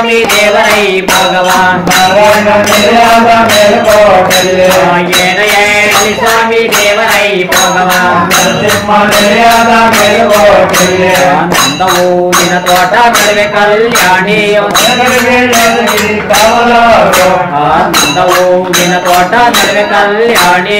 ಸ್ವಾಮಿ ದೇವರೈ ಭಗವಾನ್ ನಾರಾಯಣ ನಿಲಯದ ಮೇಲ್ಕೋಟೆಯಲ್ಲಿ ಏನ ಹೇಳಿ ಸ್ವಾಮಿ మన తోట వెలుగు కళ్యాణి ఆనందవు విన తోట వెలుగు కళ్యాణి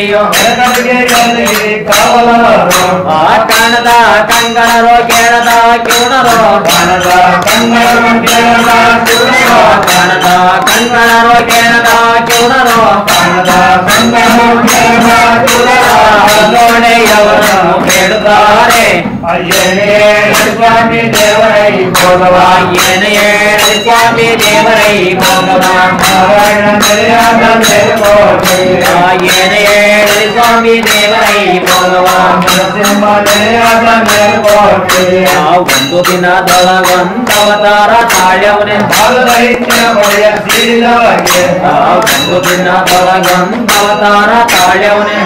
ఆ కణద కంగణరో కేళద కిరణరో కణద కంగణరో కేళద కిరణరో కణద కంగణరో కేళద కిరణరో కణద కంగణరో కేళద కిరణరో ಕಾಣದ ಕಣ್ಣರು ಕೇಳದ ಕಿರಣರು, ಕಾಣದ ಕಂಗಳರೋ ಕೇಳದ ಕಿರಣರೋ ಕಾಣದ ಕಣ್ಣರು ಕೇಳದ ಕಿರಣರು. ನೋಡೆಯವರನ್ನು ಬೇಡುತ್ತಾರೆ ಅಯ್ಯನೇ ಸ್ವಾಮಿ ದೇವರೈ ಭಗವಾನ್ ಏನ ಹೇಳಿ ಸ್ವಾಮಿ ದೇವರೈ ಭಗವಾನ್ ನಾರಾಯಣ ನಿಲಯದ ಮೇಲ್ಕೋಟೆಯಲ್ಲಿ ಏನ ಹೇಳಿ ಸ್ವಾಮಿ ದೇವರೈ ಭಗವಾನ್ ನರಸಿಂಹ ನಿಲಯದ ಮೇಲ್ಕೋಟೆಯಲ್ಲಿ ಆ ಒಂದು ದಿನದೊಳಗೊಂದವತಾರ ತಾಳ್ಯವನೆ ಭಾಗದೈತ್ಯ ಬಗೆಯ ಸೀರಿದವಗೆ ಆ ಒಂದು ದಿನದೊಳಗೊಂದವತಾರ ತಾಳ್ಯವನೆ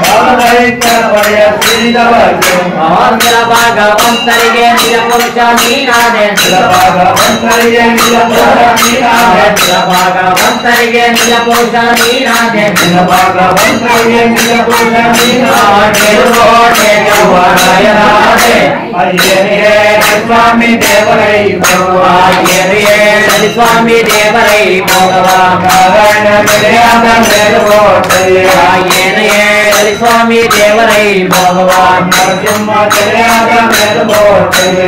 ಭಾಗದೈತ್ಯ ಬಗೆಯ ಸೀರಿದವಗೆ ಆಂಧ್ರ ಭಗವಂತರಿಗೆ ನಿಜ ಪುರುಷ ನೀನಾದೆ ಭಗವಂತರಿಗೆ ನಿಜ ಪುರುಷ ನೀನಾದೆ. ನಿಜ ಭಗವಂತರಿಗೆ ನಿಜ ಪುರುಷ ನೀನಾದೆ ನಿಜ ಭಗವಂತರಿಗೆ ನಿಜ ಪುರುಷ ನೀನಾದೆ. ದೇವರಾಯರಾದೆ ಅಯ್ಯನೇ ಸ್ವಾಮಿ ದೇವರೈ ಭಗವಾನ್ ಹೇಳಿ ಸ್ವಾಮಿ ದೇವರೈ ಭಗವಾನ್ ನಾರಾಯಣ ನಿಲಯದ ಮೇಲ್ಕೋಟೆಯಲ್ಲಿ ಏನ ಹೇಳಿ ಸ್ವಾಮಿ ದೇವರೈ ಭಗವಾನ್ ನರಸಿಂಹ ನಿಲಯದ ಮೇಲ್ಕೋಟೆಯಲ್ಲಿ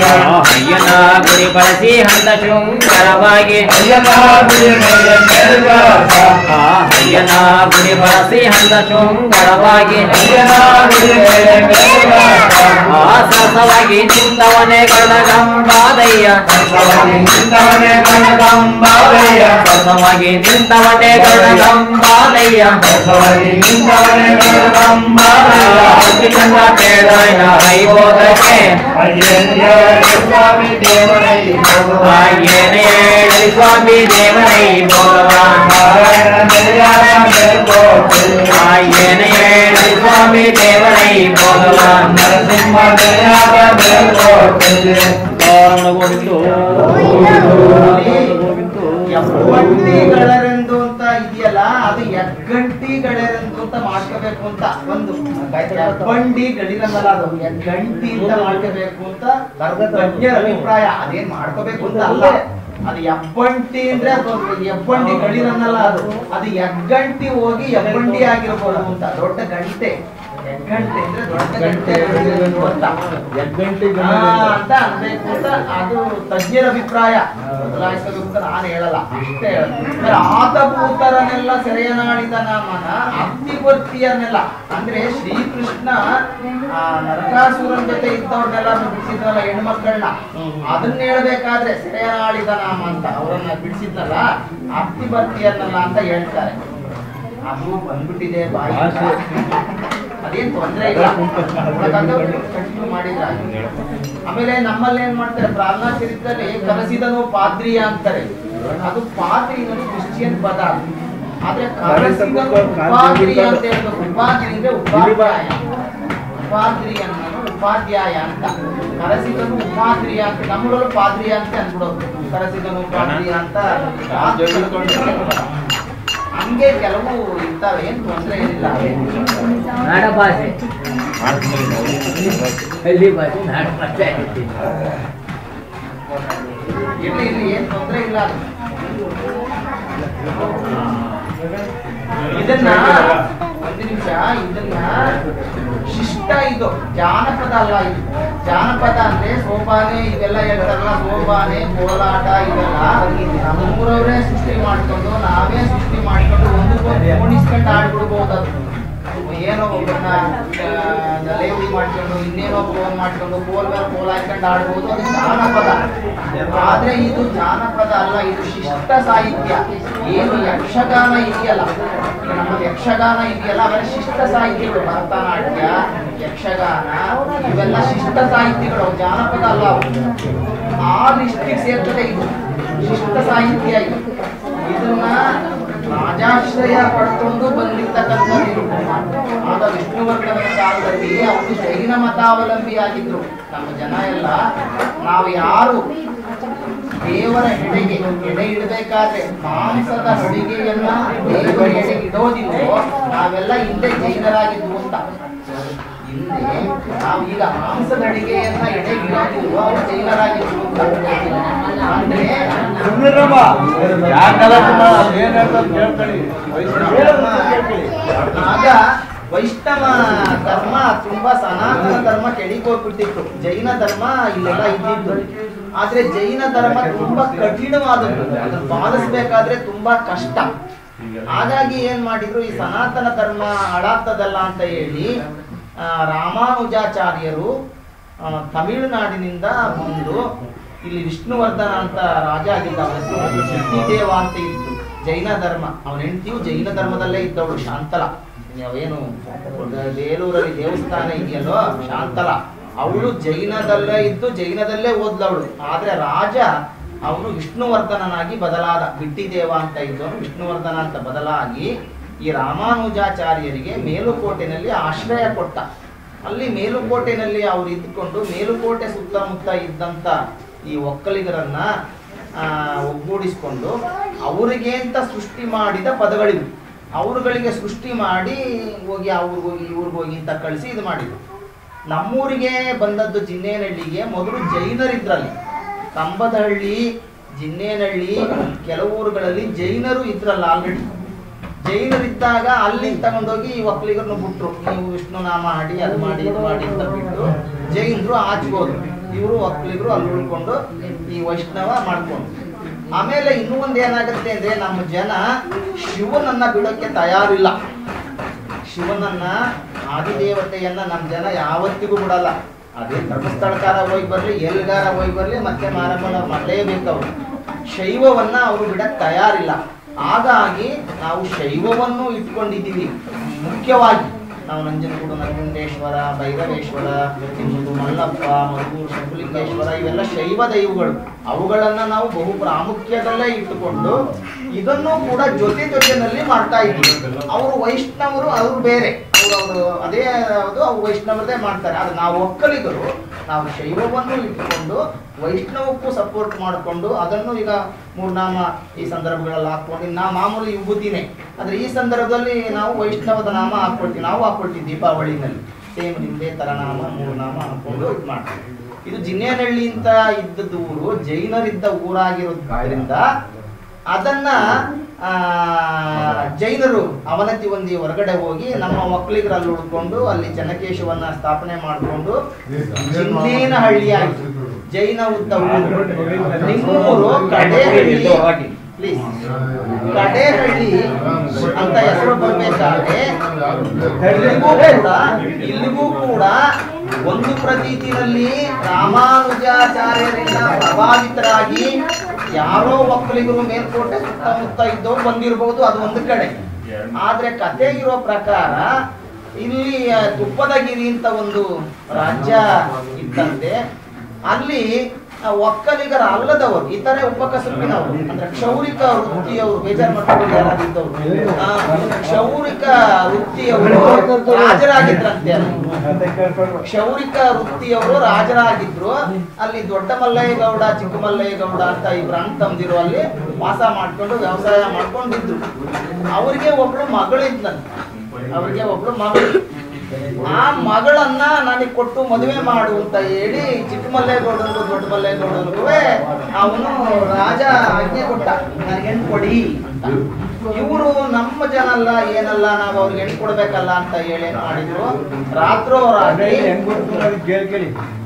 ಅಯ್ಯನ ಗುರಿ ಬಳಸಿ ಹಂತ ಶೃಂಗರವಾಗಿ ಅಯ್ಯನ ಗುಡಿ ಮೇಲೆ ಮೇಲ್ಗಾಸ. ಆ ಅಯ್ಯನ ಗುರಿ ಬಳಸಿ ಹಂತ ಶೃಂಗರವಾಗಿ ಅಯ್ಯನ ಗುಡಿ ಮೇಲೆ ಮೇಲ್ಗಾಸ. ಆ ಸರಸವಾಗಿ ನಿಂತವನೇ ಗಣಗಂಬಾದಯ್ಯ ಸರ್ವದಿ ನಿಂತವನೇ ಕನಕಂಬಾಲಯ್ಯ. ಸರಸವಾಗಿ ನಿಂತವನೇ ಗಣಗಂಬಾದಯ್ಯ ಸರ್ವದಿ ನಿಂತವನೇ ಕನಕಂಬಾಲಯ್ಯ. ಅರ್ಜುನನ ಬೇಡಾಯ ಐಬೋಧಕ್ಕೆ ಅಯ್ಯಯ್ಯ ಸ್ವಾಮಿ ದೇವರೈ ಭಗವಾನ್. ಏನೇ ಹೇಳಿ ಅದು ಎಗ್ಗಂಟಿಗಳೆರೆಂದು ಅಂತ ಮಾಡ್ಕೋಬೇಕು ಅಂತ ಒಂದು ಬಂಡಿ ಗಡಿರಲ್ಲ ಅದು. ಎಗ್ಗಂಟಿ ಅಂತ ಮಾಡ್ಕೋಬೇಕು ಅಂತ ತಜ್ಞರ ಅಭಿಪ್ರಾಯ. ಅದೇನ್ ಮಾಡ್ಕೋಬೇಕು ಅಂತ ಅಲ್ಲ. ಅದು ಎಬ್ಬಂಟಿ ಅಂದ್ರೆ ಅದು ಎಬ್ಬಂಡಿ ಗಡಿರನ್ನಲ್ಲ ಅದು. ಅದು ಎಗ್ಗಂಟಿ ಹೋಗಿ ಎಬ್ಬಂಡಿ ಆಗಿರ್ಬೋದು ಅಂತ. ದೊಡ್ಡ ಗಂಟೆ ಅದು ತಜ್ಞರ ಅಭಿಪ್ರಾಯ ಬದಲಾಯಿಸಲು ಅಂತ ನಾನು ಹೇಳಲ್ಲ ಅಷ್ಟೇ ಹೇಳೋದು. ಆತಭೂತರನ್ನೆಲ್ಲ ಸೆರೆಯನಾಡಿದ ನಾಮನ ಅತ್ತಿಪರ್ತಿಯನ್ನೆಲ್ಲ ಅಂದ್ರೆ ಶ್ರೀಕೃಷ್ಣ ನರಕಾಸುರನ್ ಜೊತೆ ಇದ್ದವ್ರನ್ನೆಲ್ಲ ಬಿಡಿಸಿದ್ರಲ್ಲ ಹೆಣ್ಮಕ್ಳನ್ನ ಅದನ್ನ ಹೇಳ್ಬೇಕಾದ್ರೆ ಸೆರೆಯನಾಡಿದ ನಾಮ ಅಂತ ಅವರನ್ನ ಬಿಡಿಸಿದ್ನಲ್ಲ ಅತ್ತಿಪರ್ತಿಯನ್ನೆಲ್ಲ ಅಂತ ಹೇಳ್ತಾರೆ ಅದು ಬಂದ್ಬಿಟ್ಟಿದೆ ಬಾಯಿ ಅದೇನ್ ತೊಂದರೆ ಇಲ್ಲ. ಕಂಟಿನ್ಯೂ ಮಾಡಿದ್ರ ಆಮೇಲೆ ನಮ್ಮಲ್ಲಿ ಏನ್ ಮಾಡ್ತಾರೆ, ಪ್ರಾರ್ಥನಾ ಚರಿತ್ರೆ ಕನಸಿದನು ಪಾದ್ರಿಯ ಅಂತಾರೆ. ಅದು ಪಾದ್ರಿ ಅನ್ನೋದು ಕ್ರಿಶ್ಚಿಯನ್ ಪದ. ಆದ್ರೆ ಕನಸಿದನು ಉಪಾದ್ರಿ ಅಂತ ಹೇಳ್ಬೇಕು. ಉಪಾದ್ರಿ ಅಂದ್ರೆ ಉಪಾಧ್ಯಾಯ. ಉಪಾದ್ರಿ ಅನ್ನೋದು ಉಪಾಧ್ಯಾಯ ಅಂತ. ಕರಸಿದನು ಉಪಾದ್ರಿಯ ಅಂತ. ನಮ್ಮೂರಲ್ಲಿ ಪಾದ್ರಿಯ ಅಂತ ಅನ್ಬಿಡೋದು. ಕರಸಿದನು ಉಪಾದ್ರಿಯ ಅಂತ. ಹಂಗೆ ಕೆಲವು ಇರ್ತಾವೆ ಏನು ತೊಂದರೆ ಏನಿಲ್ಲ. ನಾಡ ಭಾಷೆ. ಹಳ್ಳಿ ಭಾಷೆ ನಾಡ ಭಾಷೆ. ಇರ್ಲಿ ಇರ್ಲಿ ಏನು ತೊಂದರೆ ಇಲ್ಲ. ಇದನ್ನ ಒಂದು ನಿಮಿಷ ಇದನ್ನ ಶಿಷ್ಟ ಇದು ಜಾನಪದ ಅಲ್ಲ ಇದು. ಜಾನಪದ ಅಂದ್ರೆ ಸೋಪಾನೆ ಇವೆಲ್ಲ ಹೇಳ್ತಾರಲ್ಲ, ಸೋಪಾನೆ, ಕೋಲಾಟ, ಇದೆಲ್ಲ ನಮ್ಮೂರವರೇ ಸೃಷ್ಟಿ ಮಾಡ್ಕೊಂಡು, ನಾವೇ ಸೃಷ್ಟಿ ಮಾಡ್ಕೊಂಡು ಒಂದಕ್ಕೊಂದು ಉಣಿಸ್ಕೊಂಡು ಆಡ್ಬಿಡ್ಬಹುದು ಏನೋ ಒಬ್ಬನ ಮಾಡ್ಕೊಂಡು, ಇನ್ನೇನೋ ಫೋನ್ ಮಾಡ್ಕೊಂಡು, ಕೋಲ್ ಮೇಲೆ ಕೋಲ್ ಹಾಕೊಂಡು ಆಡ್ಬೋದು. ಅದು ಜಾನಪದ. ಆದ್ರೆ ಇದು ಜಾನಪದ ಅಲ್ಲ, ಇದು ಶಿಷ್ಟ ಸಾಹಿತ್ಯ. ಏನು ಯಕ್ಷಗಾನ ಇದೆಯಲ್ಲ. ನಮ್ಮ ಯಕ್ಷಗಾನ ಇದೆಯಲ್ಲ ಅವೆಲ್ಲ ಶಿಷ್ಟ ಸಾಹಿತ್ಯಗಳು, ಭರತನಾಟ್ಯ ಯಕ್ಷಗಾನ, ಇವೆಲ್ಲ ಶಿಷ್ಟ ಸಾಹಿತ್ಯಗಳು, ಜಾನಪದ ಅಲ್ಲ ಆ ಲಿಸ್ಟಿಗೆ ಸೇರ್ತದೆ ಇದು. ಶಿಷ್ಟ ಸಾಹಿತ್ಯ ಇದು. ಇದನ್ನ ರಾಜಾಶ್ರಯ ಪಡ್ಕೊಂಡು ಬಂದಿರ್ತಕ್ಕಂಥ ಆಗ ವಿಷ್ಣುವರ್ಧನ ಕಾಲದಲ್ಲಿ ಅವರು ಜೈನ ಮತಾವಲಂಬಿ ಆಗಿದ್ರು. ನಮ್ಮ ಜನ ಎಲ್ಲ, ನಾವು ಯಾರು? ದೇವರ ಹೆಡೆಗೆ ಎಡೆ ಇಡಬೇಕಾದ್ರೆ ಮಾಂಸದ ಹಡಿಗೆಯನ್ನ ದೇವರ ಎಡೆ ಇಡೋದಿಲ್ಲೋ ನಾವೆಲ್ಲ ಹಿಂದೆ ಜೈನರಾಗಿದ್ವು ಅಂತ. ನಾವು ಈಗ ಮಾಂಸದ ಅಡಿಗೆಯನ್ನ ಎಡೆಗೆ ಇಡೋದಿಲ್ವೋ ಅವ್ರು ಅಂದ್ರೆ ಆಗ ವೈಷ್ಣವ ಧರ್ಮ ತುಂಬಾ ಸನಾತನ ಧರ್ಮ ಕೆಡಿಕೋಗ್ಬಿಟ್ಟಿತ್ತು ಜೈನ ಧರ್ಮ ಇಲ್ಲೆಲ್ಲ ಇದ್ದಿತ್ತು ಆದ್ರೆ ಜೈನ ಧರ್ಮ ತುಂಬಾ ಕಠಿಣವಾದದ್ದು ಅದನ್ನ ಪಾಲಿಸ್ಬೇಕಾದ್ರೆ ತುಂಬಾ ಕಷ್ಟ ಹಾಗಾಗಿ ಏನ್ ಮಾಡಿದ್ರು ಈ ಸನಾತನ ಧರ್ಮ ಹಾಳಾಗ್ತದಲ್ಲ ಅಂತ ಹೇಳಿ ರಾಮಾನುಜಾಚಾರ್ಯರು ತಮಿಳುನಾಡಿನಿಂದ ಬಂದು ಇಲ್ಲಿ ವಿಷ್ಣುವರ್ಧನ ಅಂತ ರಾಜ ಆಗಿದ್ದ ಅವನ ದೇವ ಅಂತ ಇತ್ತು ಜೈನ ಧರ್ಮ. ಅವನ ಹೆಂಡತಿಯು ಜೈನ ಧರ್ಮದಲ್ಲೇ ಇದ್ದವಳು, ಶಾಂತಲ. ಏನು ಬೇಲೂರಲ್ಲಿ ದೇವಸ್ಥಾನ ಇದೆಯಲ್ಲೋ, ಶಾಂತಲ. ಅವಳು ಜೈನದಲ್ಲೇ ಇದ್ದು, ಜೈನದಲ್ಲೇ ಓದ್ಲವಳು. ಆದ್ರೆ ರಾಜ ಅವನು ವಿಷ್ಣುವರ್ಧನನಾಗಿ ಬದಲಾದ, ಬಿಟ್ಟಿದೇವ ಅಂತ ಇದ್ದವನು ವಿಷ್ಣುವರ್ಧನ ಅಂತ ಬದಲಾಗಿ ಈ ರಾಮಾನುಜಾಚಾರ್ಯರಿಗೆ ಮೇಲುಕೋಟೆನಲ್ಲಿ ಆಶ್ರಯ ಕೊಟ್ಟ. ಅಲ್ಲಿ ಮೇಲುಕೋಟೆನಲ್ಲಿ ಅವ್ರು ಇದ್ದುಕೊಂಡು ಮೇಲುಕೋಟೆ ಸುತ್ತಮುತ್ತ ಇದ್ದಂತ ಈ ಒಕ್ಕಲಿಗರನ್ನ ಒಗ್ಗೂಡಿಸಿಕೊಂಡು ಅವರಿಗೆ ಅಂತ ಸೃಷ್ಟಿ ಮಾಡಿದ ಪದಗಳಿವು. ಅವರುಗಳಿಗೆ ಸೃಷ್ಟಿ ಮಾಡಿ ಹೋಗಿ ಅವ್ರಿಗೆ ಹೋಗಿ ಇವ್ರಿಗೆ ಹೋಗಿ ಅಂತ ಕಳಿಸಿ ಇದು ಮಾಡಿದ್ರು. ನಮ್ಮೂರಿಗೆ ಬಂದದ್ದು ಜಿನ್ನೇನಹಳ್ಳಿಗೆ ಮೊದಲು ಜೈನರಿದ್ರಲ್ಲಿ. ಕಂಬದಹಳ್ಳಿ ಜಿನ್ನೇನಹಳ್ಳಿ ಕೆಲವು ಊರುಗಳಲ್ಲಿ ಜೈನರು ಇದ್ರಲ್ಲ ಆಲ್ರೆಡಿ ಜೈನರಿದ್ದಾಗ ಅಲ್ಲಿ ತಗೊಂಡೋಗಿ ಈ ಒಕ್ಕಲಿಗರನ್ನು ಬಿಟ್ರು. ನೀವು ವಿಷ್ಣು ನಾಮ ಹಾಡಿ, ಅದು ಮಾಡಿ, ಇದು ಮಾಡಿ ಅಂತ ಬಿಟ್ಟು ಜೈನರು ಆಚೆಗೋದ್ರು ಇವರು ಒಕ್ಕಲಿಗರು ಅಲ್ಲಿ ಉಳ್ಕೊಂಡು ಈ ವೈಷ್ಣವ ಮಾಡ್ಕೊಂಡು. ಆಮೇಲೆ ಇನ್ನೂ ಒಂದ್ ಏನಾಗುತ್ತೆ ಅಂದ್ರೆ ನಮ್ಮ ಜನ ಶಿವನನ್ನ ಬಿಡೋಕೆ ತಯಾರಿಲ್ಲ. ಶಿವನನ್ನ ಆದಿದೇವತೆಯನ್ನ ನಮ್ಮ ಜನ ಯಾವತ್ತಿಗೂ ಬಿಡಲ್ಲ. ಅದೇ ಧರ್ಮಸ್ಥಳಕಾರ ಹೋಗಿ ಬರಲಿ, ಎಲ್ಗಾರ ಹೋಗಿ ಬರಲಿ, ಮತ್ತೆ ಮಾರಮ್ಮನ ಮಾಡಲೇಬೇಕು ಅವರು. ಶೈವವನ್ನ ಅವರು ಬಿಡಕ್ಕೆ ತಯಾರಿಲ್ಲ. ಹಾಗಾಗಿ ನಾವು ಶೈವವನ್ನು ಇಟ್ಕೊಂಡಿದ್ದೀವಿ. ಮುಖ್ಯವಾಗಿ ನಾವು ನಂಜನಗೂಡು ನಂಜುಂಡೇಶ್ವರ ಭೈರವೇಶ್ವರ ಮಲ್ಲಪ್ಪ ಮಧುರ್ ಶಂಕುಲಿಂಗೇಶ್ವರ ಇವೆಲ್ಲ ಶೈವ ದೈವಗಳು. ಅವುಗಳನ್ನ ನಾವು ಬಹು ಪ್ರಾಮುಖ್ಯದಲ್ಲೇ ಇಟ್ಟುಕೊಂಡು ಇದನ್ನು ಕೂಡ ಜೊತೆ ಜೊತೆನಲ್ಲಿ ಮಾಡ್ತಾ ಇದ್ದೀವಿ. ಅವರು ವೈಷ್ಣವರು, ಅವರು ಬೇರೆ. ಅವರು ಅದೇ ಅದು ಅವ್ರು ವೈಷ್ಣವರದೇ ಮಾಡ್ತಾರೆ. ಆದ್ರೆ ನಾವು ಒಕ್ಕಲಿಗರು ನಾವು ಶೈವವನ್ನು ಇಟ್ಟುಕೊಂಡು ವೈಷ್ಣವಕ್ಕೂ ಸಪೋರ್ಟ್ ಮಾಡಿಕೊಂಡು ಅದನ್ನು ಈಗ ಮೂರ್ನಾಮ ಈ ಸಂದರ್ಭಗಳಲ್ಲಿ ಹಾಕ್ಕೊಂಡು ನಾ ಮಾಮೂಲಿ ವಿಭೂತಿನೇ. ಆದರೆ ಈ ಸಂದರ್ಭದಲ್ಲಿ ನಾವು ವೈಷ್ಣವದ ನಾಮ ಹಾಕೊಳ್ತೀವಿ ನಾವು ಹಾಕೊಳ್ತೀವಿ ದೀಪಾವಳಿನಲ್ಲಿ. ಸೇಮ್ ನಿಮ್ದೇ ತರ ನಾಮ ಮೂರು ನಾಮ ಹಾಕೊಂಡು ಇದು ಮಾಡ್ತೀವಿ. ಇದು ಜಿನ್ನೇನಹಳ್ಳಿ ಅಂತ ಇದ್ದ ಊರು, ಜೈನರಿದ್ದ ಊರಾಗಿರೋದ್ರಿಂದ ಅದನ್ನ ಜೈನರು ಅವನತಿ ಹೊಂದಿ ಹೊರಗಡೆ ಹೋಗಿ ನಮ್ಮ ಒಕ್ಕಲಿಗರಲ್ಲಿ ಉಳ್ಕೊಂಡು ಅಲ್ಲಿ ಚೆನ್ನಕೇಶವನ್ನ ಸ್ಥಾಪನೆ ಮಾಡಿಕೊಂಡು ಆಯ್ತು. ಜೈನ ನಿಮ್ಮೂರು ಕಡೇಹಳ್ಳಿ ಪ್ಲೀಸ್ ಕಡೇಹಳ್ಳಿ ಅಂತ ಹೆಸರು ಬರ್ಬೇಕಾದ್ರೆ ಕೂಡ ಇಲ್ಲಿಗೂ ಕೂಡ ಒಂದು ಪ್ರತೀತಿನಲ್ಲಿ ರಾಮಾನುಜಾಚಾರ್ಯರಿಂದ ಪ್ರಭಾವಿತರಾಗಿ ಯಾರೋ ಒಕ್ಕಲಿಗರು ಮೇಲ್ಕೋಟೆ ಸುತ್ತಮುತ್ತ ಇದ್ದವ್ರು ಬಂದಿರಬಹುದು ಅದು ಒಂದು ಕಡೆ. ಆದ್ರೆ ಕತೆ ಇರೋ ಪ್ರಕಾರ ಇಲ್ಲಿ ತುಪ್ಪದಗಿರಿ ಅಂತ ಒಂದು ರಾಜ್ಯ ಇತ್ತಂತೆ. ಅಲ್ಲಿ ಒಕ್ಕಲಿಗರ ಅಲ್ಲದವರು ಇತರೆ ಉಪಕಸಬಿನವರು ಅಂದ್ರೆ ಕ್ಷೌರಿಕ ವೃತ್ತಿಯವರು, ಬೇಜಾರು ಮಾಡ್ಕೊಂಡು ಯಾರಾಗಿದ್ದವರು ಕ್ಷೌರಿಕ ವೃತ್ತಿಯವರು ರಾಜರಾಗಿದ್ರಂತೆ. ಕ್ಷೌರಿಕ ವೃತ್ತಿಯವರು ರಾಜರಾಗಿದ್ರು. ಅಲ್ಲಿ ದೊಡ್ಡ ಮಲ್ಲಯ್ಯಗೌಡ, ಚಿಕ್ಕ ಮಲ್ಲಯ್ಯಗೌಡ ಅಂತ ಇಬ್ರು ಅಣ್ಣ ಅಲ್ಲಿ ವಾಸ ಮಾಡ್ಕೊಂಡು ವ್ಯವಸಾಯ ಮಾಡ್ಕೊಂಡಿದ್ರು. ಅವರಿಗೆ ಒಬ್ಳು ಮಗಳು ಇದ್ದಂತೆ ಅವರಿಗೆ ಒಬ್ಳು ಮಗಳು ಆ ಮಗಳನ್ನ ನನಗೆ ಕೊಟ್ಟು ಮದುವೆ ಮಾಡು ಅಂತ ಹೇಳಿ ಚಿಕ್ಕ ಮಲ್ಲೇಗೌಡನಿಗೂ ದೊಡ್ಡ ಮಲ್ಲೇಗೌಡನಿಗೂ ಅವನು ರಾಜ ಆಜ್ಞೆ ಕೊಟ್ಟ. ನನಗೆ ಹೆಣ್ಣು ಕೊಡಿ ಅಂತ. ಇವರು ನಮ್ಮ ಜನ ಅಲ್ಲ ಏನಲ್ಲ ನಾವು ಅವ್ರಿಗೆ ಹೆಣ್ಣು ಕೊಡ್ಬೇಕಲ್ಲ ಅಂತ ಹೇಳಿ ಮಾಡಿದ್ರು. ರಾತ್ರೋ ರಾತ್ರಿ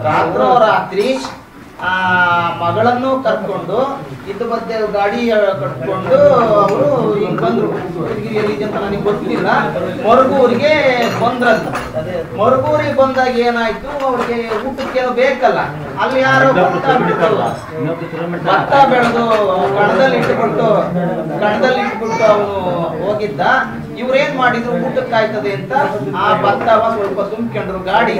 ರಾತ್ರೋ ರಾತ್ರಿ ಆ ಮಗಳನ್ನು ಕರ್ಕೊಂಡು ಇದ್ದ ಮಧ್ಯೆ ಗಾಡಿ ಕಟ್ಕೊಂಡು ಅವರು ಬಂದ್ರು. ಎಲ್ಲಿದೆ ಅಂತ ನನಗೆ ಗೊತ್ತಿಲ್ಲ. ಮರುಗೂರಿಗೆ ಬಂದ್ರಂತ. ಮರುಗೂರಿಗೆ ಬಂದಾಗ ಏನಾಯ್ತು? ಅವ್ರಿಗೆ ಊಟಕ್ಕೆ ಬೇಕಲ್ಲ. ಅಲ್ಲಿ ಯಾರು ಭತ್ತ ಬಿಡ್ತಲ್ಲ ಭತ್ತ ಬೆಳೆದು ಕಣದಲ್ಲಿ ಇಟ್ಬಿಟ್ಟು ಕಣದಲ್ಲಿ ಇಟ್ಬಿಟ್ಟು ಅವನು ಹೋಗಿದ್ದ. ಇವ್ರೇನ್ ಮಾಡಿದ್ರು? ಊಟಕ್ಕಾಯ್ತದೆ ಅಂತ ಆ ಭತ್ತವ ಸ್ವಲ್ಪ ತುಂಬಿಕೊಂಡ್ರು ಗಾಡಿ.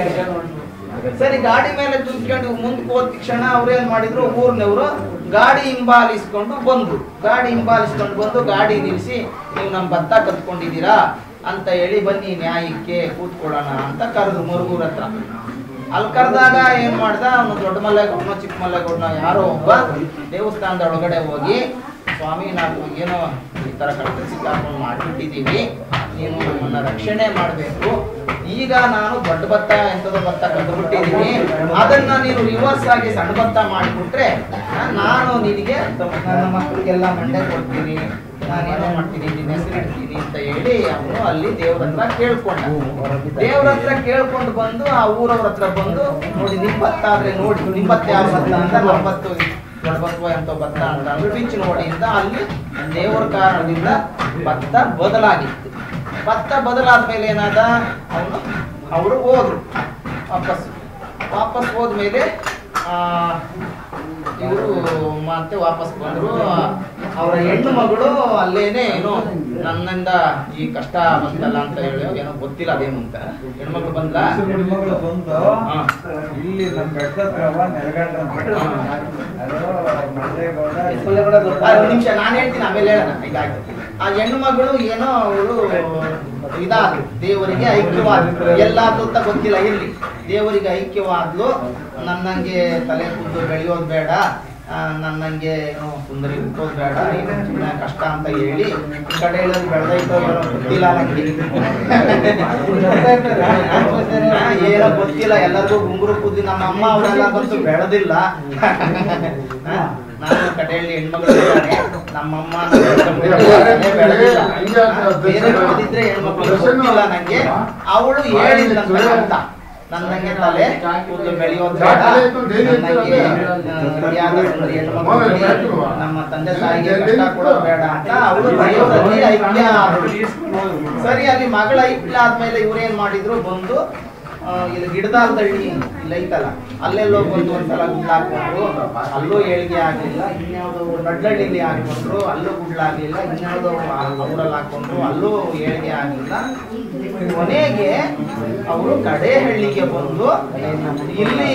ಸರಿ, ಗಾಡಿ ಮೇಲೆ ತುಂಬಿಕೊಂಡು ಮುಂದಕ್ಕೆ ಹೋದ ಕ್ಷಣ ಅವ್ರೇನ್ ಮಾಡಿದ್ರು? ಊರ್ನವರು ಗಾಡಿ ಹಿಂಬಾಲಿಸ್ಕೊಂಡು ಬಂದ್ರು. ಗಾಡಿ ಹಿಂಬಾಲಿಸ್ಕೊಂಡು ಬಂದು ಗಾಡಿ ನಿಲ್ಲಿಸಿ ನೀವು ನಮ್ಮ ಭತ್ತ ಕತ್ಕೊಂಡಿದ್ದೀರಾ ಅಂತ ಹೇಳಿ ಬನ್ನಿ ನ್ಯಾಯಕ್ಕೆ ಕೂತ್ಕೊಳ್ಳೋಣ ಅಂತ ಕರೆದ್ರು ಮರುಗೂರ್ ಹತ್ರ. ಅಲ್ಲಿ ಕರೆದಾಗ ಏನ್ ಮಾಡ್ದ? ಅವನು ದೊಡ್ಡ ಮಲ್ಲೇಗೌಡನ, ಚಿಕ್ಕ ಮಲ್ಲೇಗೌಡನ ಯಾರೋ ಒಬ್ಬ ದೇವಸ್ಥಾನದ ಒಳಗಡೆ ಹೋಗಿ, ಸ್ವಾಮಿ, ನಾವು ಏನೋ ಈ ತರ ಕಷ್ಟ ಸಿಕ್ಕಾಕೊಂಡು ಮಾಡ್ಬಿಟ್ಟಿದೀವಿ ನೀನು ನಮ್ಮನ್ನ ರಕ್ಷಣೆ ಮಾಡಬೇಕು. ಈಗ ನಾನು ದೊಡ್ಡ ಭತ್ತ ಎಂಥದೋ ಭತ್ತ ಕದ್ದುಬಿಟ್ಟಿದೀನಿ ಅದನ್ನ ನೀನು ರಿವರ್ಸ್ ಆಗಿ ಸಣ್ಣ ಭತ್ತ ಮಾಡಿಬಿಟ್ರೆ, ನಾನು ನಿನಗೆ ನನ್ನ ಮಕ್ಕಳಿಗೆಲ್ಲ ಮಂಡೆ ಕೊಡ್ತೀನಿ. ನಾನೇನೋ ಮಾಡ್ತೀನಿ, ನಿನ್ನ ಹೆಸರು ಇಡ್ತೀನಿ ಅಂತ ಹೇಳಿ ಅವನು ಅಲ್ಲಿ ದೇವ್ರ ಹತ್ರ ಕೇಳ್ಕೊಂಡ. ದೇವ್ರ ಹತ್ರ ಕೇಳ್ಕೊಂಡು ಬಂದು ಆ ಊರವ್ರ ಹತ್ರ ಬಂದು ನೋಡಿ ನಿಮ್ ಭತ್ತ ಆದ್ರೆ ನೋಡಿ, ನಿಮ್ ಭತ್ತ ಯಾವ ಅಂತ ನಮ್ಮ ಭತ್ತ ಭತ್ತ ಎಂತ ಭತ್ತ ಅಂತ ಅಂದ್ರೆ ಬಿಚ್ಚು ನೋಡಿ ಅಂತ ಅಲ್ಲಿ ದೇವರ ಕಾರಣದಿಂದ ಭತ್ತ ಬದಲಾಗಿತ್ತು. ಭತ್ತ ಬದಲಾದ ಮೇಲೆ ಏನಾದ? ಅವನು, ಅವರು ಹೋದ್ರು. ವಾಪಸ್ ವಾಪಸ್ ಹೋದ್ಮೇಲೆ, ಆ ಇವರು ಮತ್ತೆ ವಾಪಸ್ ಬಂದ್ರು. ಅವರ ಹೆಣ್ಣು ಮಗಳು ಅಲ್ಲೇನೆ ಏನೋ ನನ್ನಿಂದ ಈ ಕಷ್ಟ ಬಂತಲ್ಲ ಅಂತ ಹೇಳಿ ಏನೋ ಗೊತ್ತಿಲ್ಲ ಅದೇನು ಅಂತ. ಹೆಣ್ಮಗಳು ಬಂದ ಹೆಣ್ಮಗಳು ಬಂದು. ಇಲ್ಲಿ ನಮ್ಮ ಬೆಟ್ಟದ ನಿಮಿಷ ನಾನು ಹೇಳ್ತೀನಿ ಆಮೇಲೆ ಹೇಳೋಣ. ಈಗ ಆ ಹೆಣ್ಣು ಮಗಳು ಏನೋ ಅವಳು ಇದಾದ್ರು ದೇವರಿಗೆ ಐಕ್ಯವಾದ್ರು ಎಲ್ಲಾದ್ರು ಅಂತ ಗೊತ್ತಿಲ್ಲ ಇಲ್ಲಿ. ದೇವರಿಗೆ ಐಕ್ಯವಾದ್ಲು ನನ್ನಂಗೆ ತಲೆ ಕೂದಲು ಬೆಳೆಯೋದು ಬೇಡ ನನ್ನಂಗೆ, ಏನೋ, ಸುಂದರಿ ಹುಟ್ಟೋದು ಬೇಡ ಕಷ್ಟ ಅಂತ ಹೇಳಿ ಈ ಕಡೆ ಹೇಳೋದು ಬೆಳೆದೈತೋ ಏನೋ ಗೊತ್ತಿಲ್ಲ ನಂಗೆ. ಏನೋ ಗೊತ್ತಿಲ್ಲ. ಎಲ್ಲರಿಗೂ ಗುಂಗುರು ಕೂದಿ ನಮ್ಮ ಅಮ್ಮ ಅವರೆಲ್ಲ ಬಂತು ಬೆಳೆದಿಲ್ಲ. ನಾನು ಕಡೆಯಲ್ಲಿ ಹೆಣ್ಮಗಳು. ನಮ್ಮಮ್ಮ ಬೇರೆ ಹೆಣ್ಮಕ್ಳು ಗೊತ್ತಿಲ್ಲ ನಂಗೆ ಅವಳು ಹೇಳಿದ್ಲಂತ ಅಂತ ನನ್ನಂಗೆ ತಲೆ ಕೂದಲು ಬೆಳೆಯೋದು ನಮ್ಮ ತಂದೆ ತಾಯಿಗೆ ಕಷ್ಟ ಕೊಡೋದು ಬೇಡ ಅಂತ ಅವಳು ಬೆಳೆಯೋದ್ರಲ್ಲಿ ಐಕ್ಯ. ಸರಿ ಅಲ್ಲಿ ಮಗಳ ಐಕ್ಯ ಆದ್ಮೇಲೆ ಇವ್ರೇನ್ ಮಾಡಿದ್ರು ಬಂದು ಆ, ಗಿಡದಾಲ್ ತಳ್ಳಿ ಇಲ್ಲ ಐತಲ್ಲ ಅಲ್ಲೆಲ್ಲೋ ಬಂದು ಒಂದ್ಸಲ ಗುಡ್ಲಾಕ್ಬಿಟ್ರು ಅಲ್ಲೂ ಏಳಿಗೆ ಆಗಲಿಲ್ಲ ಇನ್ಯಾವುದೋ ನಡ್ಲಳ್ಳಿಲಿ ಹಾಕೊಂಡ್ರು ಅಲ್ಲೂ ಗುಡ್ಲಾಗ್ಲಿಲ್ಲ ಇನ್ಯಾವುದೋ ಊರಲ್ಲಿ ಹಾಕೊಂಡ್ರು ಅಲ್ಲೂ ಏಳಿಗೆ ಆಗಲಿಲ್ಲ. ಕೊನೆಗೆ ಅವರು ಕಡೆ ಹಳ್ಳಿಗೆ ಬಂದು ಇಲ್ಲಿ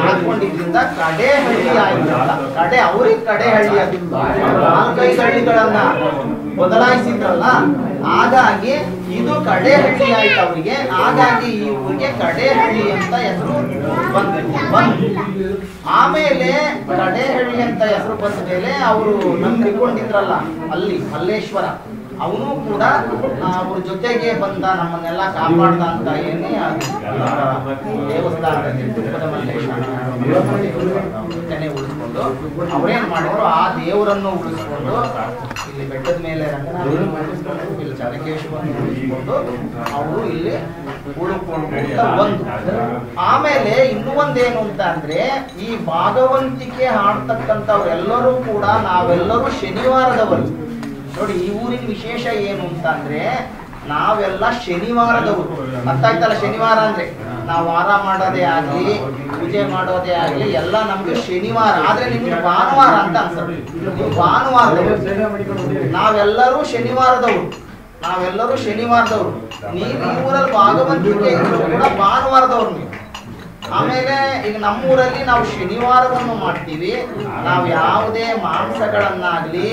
ಹಾಕೊಂಡಿದ್ರಿಂದ ಕಡೆ ಹಳ್ಳಿ ಆಗಿಲ್ಲ ಕಡೆ ಅವ್ರಿಗೆ ಕಡೆ ಹಳ್ಳಿ ಆಗಿತ್ತು. ನಾಲ್ಕೈದು ಹಳ್ಳಿಗಳನ್ನ ಬದಲಾಯಿಸಿದ್ರಲ್ಲ. ಹಾಗಾಗಿ ಇದು ಕಡೆ ಹಳ್ಳಿ ಆಯ್ತು ಅವರಿಗೆ ಹಾಗಾಗಿ ಈ ಊರಿಗೆ ಕಡೆ ಹಳ್ಳಿ ಅಂತ ಹೆಸರು ಬಂದಿತ್ತು ಬಂತು ಆಮೇಲೆ ಕಡೆ ಹಳ್ಳಿ ಅಂತ ಹೆಸರು ಬಂದ ಮೇಲೆ ಅವರು ನಂಬಿಕೊಂಡಿದ್ರಲ್ಲ, ಅಲ್ಲಿ ಮಲ್ಲೇಶ್ವರ. ಅವನು ಕೂಡ ಅವ್ರ ಜೊತೆಗೆ ಬಂದ ನಮ್ಮನ್ನೆಲ್ಲ ಕಾಪಾಡ್ದ ಅಂತ ಏನೇ ದೇವಸ್ಥಾನದಲ್ಲಿ ಜೊತೆನೆ ಉಳಿಸ್ಕೊಂಡು, ಅವ್ರೇನ್ ಮಾಡಿದ್ರು ಆ ದೇವರನ್ನು ಉಳಿಸ್ಕೊಂಡು, ಇಲ್ಲಿ ಬೆಟ್ಟದ ಮೇಲೆ ರಂಗನಾಥನ ಉಳಿಸ್ಕೊಂಡು, ಇಲ್ಲಿ ಉಳಿಸ್ಕೊಂಡು, ಅವರು ಇಲ್ಲಿ ಉಳ್ಕೊಂಡು ಬಂದು, ಆಮೇಲೆ ಇನ್ನೂ ಒಂದೇನು ಅಂತ ಅಂದ್ರೆ, ಈ ಭಾಗವಂತಿಕೆ ಹಾಡ್ತಕ್ಕಂಥವ್ರೆಲ್ಲರೂ ಕೂಡ ನಾವೆಲ್ಲರೂ ಶನಿವಾರದವರು. ನೋಡಿ, ಈ ಊರಿನ ವಿಶೇಷ ಏನು ಅಂತ ಅಂದ್ರೆ, ನಾವೆಲ್ಲ ಶನಿವಾರದವರು. ಅರ್ಥ ಶನಿವಾರ ಅಂದ್ರೆ? ನಾವು ವಾರ ಮಾಡೋದೇ ಆಗ್ಲಿ, ಪೂಜೆ ಮಾಡೋದೇ ಆಗ್ಲಿ, ಎಲ್ಲ ನಮ್ಗೆ ಶನಿವಾರ. ಆದ್ರೆ ನಿಮ್ಗೆ ಭಾನುವಾರ ಅಂತ ಅನ್ಸುತ್ತೆ. ನೀವು ಭಾನುವಾರದವರು ನಾವೆಲ್ಲರೂ ಶನಿವಾರದವರು. ನಾವೆಲ್ಲರೂ ಶನಿವಾರದವರು. ನೀವು ಊರಲ್ಲಿ ಭಾಗವಂತಿಕೆ ಕೂಡ ಭಾನುವಾರದವ್ರು ನೀವು. ಆಮೇಲೆ ಈಗ ನಮ್ಮೂರಲ್ಲಿ ನಾವು ಶನಿವಾರವನ್ನು ಮಾಡ್ತೀವಿ. ನಾವು ಯಾವುದೇ ಮಾಂಸಗಳನ್ನಾಗ್ಲಿ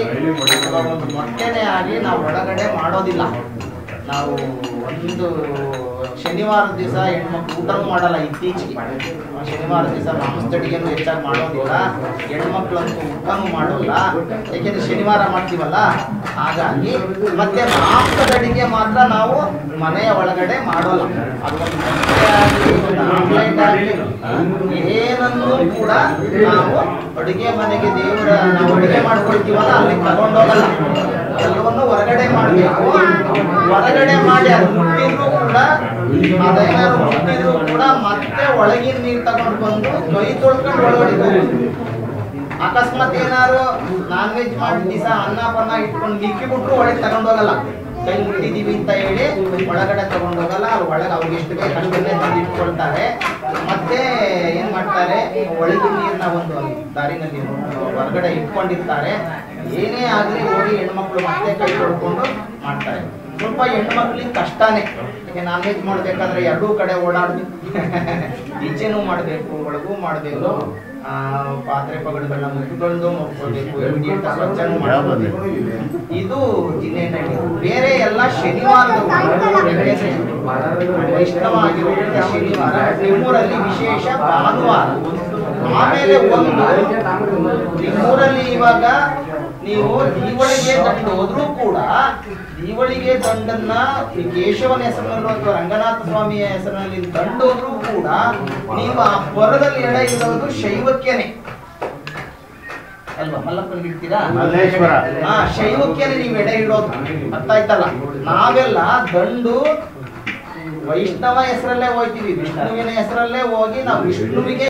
ಅಥವಾ ಒಂದು ಮೊಟ್ಟೆನೇ ಆಗ್ಲಿ ನಾವು ಒಳಗಡೆ ಮಾಡೋದಿಲ್ಲ. ನಾವು ಒಂದು ಶನಿವಾರ ದಿವಸ ಹೆಣ್ಮಕ್ಳು ಊಟನೂ ಮಾಡಲ್ಲ ಇತ್ತೀಚೆಗೆ. ಶನಿವಾರ ದಿವಸ ಅಡಿಗೆನೂ ಹೆಚ್ಚಾಗಿ ಮಾಡೋದಿಲ್ಲ, ಹೆಣ್ಮಕ್ಳಂತೂ ಊಟನೂ ಮಾಡೋಲ್ಲ. ಯಾಕೆಂದ್ರೆ ಶನಿವಾರ ಮಾಡ್ತೀವಲ್ಲ? ಹಾಗಾಗಿ ಮತ್ತೆ ಮಾಂಸದ ಅಡಿಗೆ ಮಾತ್ರ ನಾವು ಮನೆಯ ಒಳಗಡೆ ಮಾಡೋಲ್ಲ. ಏನನ್ನೂ ಕೂಡ ನಾವು ಅಡುಗೆ ಮನೆಗೆ ದೇವರ ನಾವು ಅಡುಗೆ ಮಾಡ್ಕೊಳ್ತೀವಲ್ಲ ಅಲ್ಲಿ ತಗೊಂಡೋಗಲ್ಲ ಎಲ್ಲವನ್ನು ಹೊರಗಡೆ ಮಾಡಬೇಕು. ಹೊರಗಡೆ ಮಾಡಿ ಅದು ಮುಟ್ಟಿದ್ರು ಕೂಡ ಅದೇನಾದ್ರು ಮುಟ್ಟಿದ್ರು ಕೂಡ ಮತ್ತೆ ಒಳಗಿನ ನೀರು ತಗೊಂಡು ಬಂದು ಕೈ ತೊಳ್ಕೊಂಡು ಒಳಗಡೆ ಅಕಸ್ಮಾತ್ ಏನಾದ್ರು ನಾನ್ ವೆಜ್ ಮಾಡಿ ದಿವಸ ಅನ್ನ ಪನ್ನ ಇಟ್ಕೊಂಡು ಮಿಕ್ಕಿ ಬಿಟ್ರು ಒಳಗೆ ತಗೊಂಡೋಗಲ್ಲ ಕೈ ಮುಟ್ಟಿದೀವಿ ಅಂತ ಹೇಳಿ ಒಳಗಡೆ ತಗೊಂಡೋಗಲ್ಲ ಅಲ್ಲಿ ಒಳಗೆ ಅವ್ರಿಗೆ ಎಷ್ಟು ಬೇಕು ಅಷ್ಟನ್ನೇ ತಂದು ಇಟ್ಕೊಳ್ತಾರೆ. ಮತ್ತೆ ಏನ್ ಮಾಡ್ತಾರೆ? ಒಳಗಿನ ನೀರನ್ನ ಒಂದು ದಾರಿನಲ್ಲಿ ಹೊರಗಡೆ ಇಟ್ಕೊಂಡಿರ್ತಾರೆ. ಏನೇ ಆಗಲಿ ಹೋಗಿ ಹೆಣ್ಮಕ್ಳು ಮತ್ತೆ ಕೈ ಕೊಡ್ಕೊಂಡು ಮಾಡ್ತಾರೆ ಸ್ವಲ್ಪ ಹೆಣ್ಮಕ್ಳಿಗೆ ಕಷ್ಟನೇ. ಯಾಕೆ ನಾನ್ ವೆಜ್ ಮಾಡ್ಬೇಕಾದ್ರೆ ಎರಡೂ ಕಡೆ ಓಡಾಡ್ಬೇಕು ಈಚೆನೂ ಮಾಡಬೇಕು, ಒಳಗೂ ಮಾಡಬೇಕು. ಪಾತ್ರೆ ಪಗಡುಗಳನ್ನ ಮುಟ್ಟುಗಳನ್ನು ಮುಟ್ಕೋಬೇಕು ಎಂಟ ಸ್ವಚ್ಛನೂ ಮಾಡಬೇಕು ಇದು ದಿನೇನಹಳ್ಳಿ ಬೇರೆ ಎಲ್ಲ ಶನಿವಾರದ ಇಷ್ಟವಾಗಿರುವಂತಹ ಶನಿವಾರ. ನಿಮ್ಮೂರಲ್ಲಿ ವಿಶೇಷ ಭಾನುವಾರ. ಆಮೇಲೆ ಒಂದು. ನಿಮ್ಮೂರಲ್ಲಿ ಇವಾಗ ನೀವು ದೀವಳಿಗೆ ತಂಡ ಹೋದ್ರೂ ಕೂಡ ದೀವಳಿಗೆ ದಂಡನ್ನ ಕೇಶವನ ಹೆಸರಿನಲ್ಲೂ ಅಥವಾ ರಂಗನಾಥ ಸ್ವಾಮಿಯ ಹೆಸರಿನಲ್ಲಿ ದಂಡೋದ್ರೂ ಕೂಡ ನೀವು ಆ ಹೊರದಲ್ಲಿ ಎಡೆ ಇರೋದು ಶೈವಕ್ಯನೇ. ಅಲ್ವಾ? ಮಲ್ಲಪ್ಪನಿಗೆ ಇಡ್ತೀರಾ. ಹಾ ಶೈವಕ್ಯನೇ ನೀವು ಎಡೆ ಇಡೋದು ಅರ್ಥ ಆಯ್ತಲ್ಲ ನಾವೆಲ್ಲ ದಂಡು ವೈಷ್ಣವ ಹೆಸರಲ್ಲೇ ಹೋಗ್ತೀವಿ. ವಿಷ್ಣುವಿನ ಹೆಸರಲ್ಲೇ ಹೋಗಿ ನಾವು ವಿಷ್ಣುವಿಗೆ